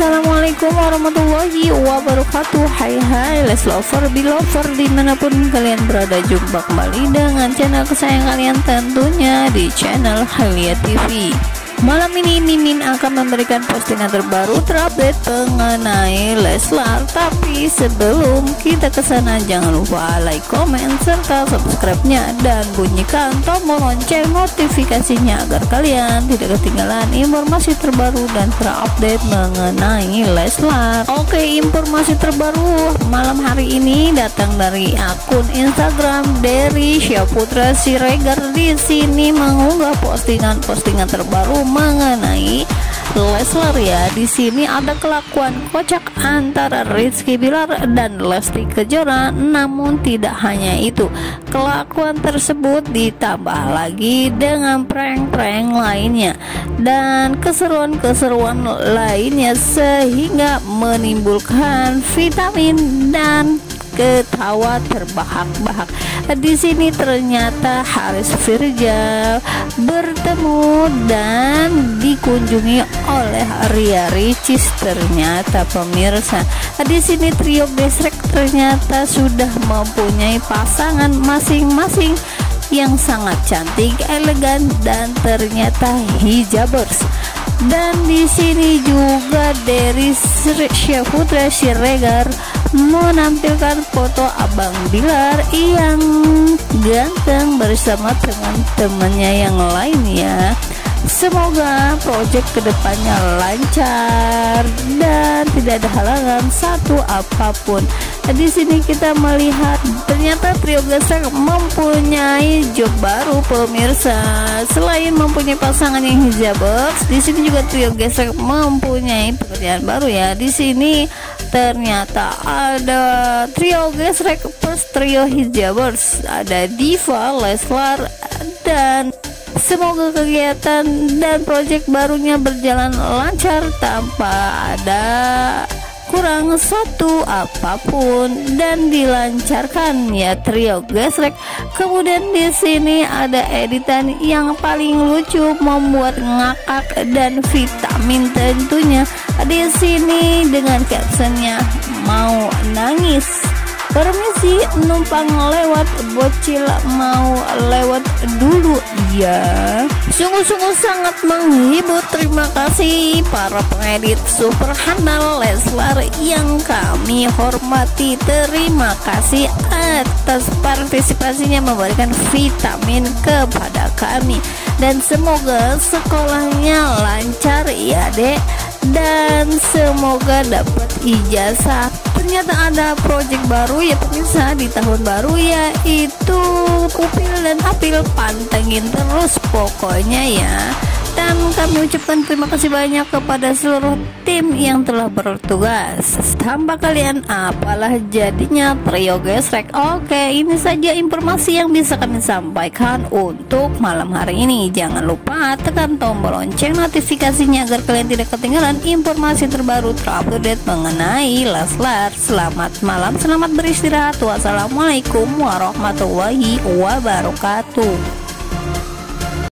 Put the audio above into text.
Assalamualaikum warahmatullahi wabarakatuh. Hai hai Les Lover, Belover Di mana pun kalian berada. Jumpa kembali dengan channel kesayangan kalian Tentunya di channel Halia TV Malam ini Mimin akan memberikan postingan terbaru terupdate mengenai Leslar. Tapi sebelum kita ke sana jangan lupa like, comment, serta subscribe-nya. Dan bunyikan tombol lonceng notifikasinya agar kalian tidak ketinggalan informasi terbaru dan terupdate mengenai Leslar. Oke informasi terbaru malam hari ini datang dari akun Instagram dari Syaputra Siregar. Di sini mengunggah postingan-postingan terbaru mengenai Leslar ya. Di sini ada kelakuan kocak antara Rizky Bilar dan Lesti Kejora. Namun tidak hanya itu, kelakuan tersebut ditambah lagi dengan prank-prank lainnya dan keseruan-keseruan lainnya sehingga menimbulkan vitamin dan ketawa terbahak-bahak. Di sini ternyata Haris Firja bertemu dan dikunjungi oleh Ria Ricis ternyata pemirsa. Di sini trio Besrek ternyata sudah mempunyai pasangan masing-masing yang sangat cantik, elegan dan ternyata hijabers dan di sini juga dari Syaputra Siregar menampilkan foto Abang Bilar yang ganteng bersama teman-temannya yang lainnya Semoga proyek ke depannya lancar dan tidak ada halangan satu apa pun. Di sini kita melihat ternyata trio gesek mempunyai job baru pemirsa. Selain mempunyai pasangan yang hijabers, di sini juga trio gesek mempunyai pekerjaan baru ya. Di sini ternyata ada trio gesrek plus trio hijabers, ada Diva, Leslar dan Semoga kegiatan dan proyek barunya berjalan lancar tanpa ada kurang satu apa pun. Dan dilancarkan ya trio gesrek. Kemudian di sini ada editan yang paling lucu membuat ngakak dan vitamin tentunya. Di sini dengan captionnya mau nangis. Permisi numpang lewat bocil mau lewat dulu. Ya Sungguh-sungguh sangat menghibur. Terima kasih para pengedit super handal Leslar yang kami hormati. Terima kasih atas partisipasinya memberikan vitamin kepada kami. Dan semoga sekolahnya lancar ya dek. Dan semoga dapat ijazah ternyata ada project baru ya pemirsa di tahun baru yaitu Upil dan Apil pantengin terus pokoknya ya dan kami ucapkan terima kasih banyak kepada seluruh tim yang telah bertugas. Tanpa kalian apalah jadinya trio gesrek. Oke ini saja informasi yang bisa kami sampaikan untuk malam hari ini. Jangan lupa tekan tombol lonceng notifikasinya agar kalian tidak ketinggalan informasi terbaru terupdate mengenai Leslar selamat malam selamat beristirahat. Wassalamualaikum warahmatullahi wabarakatuh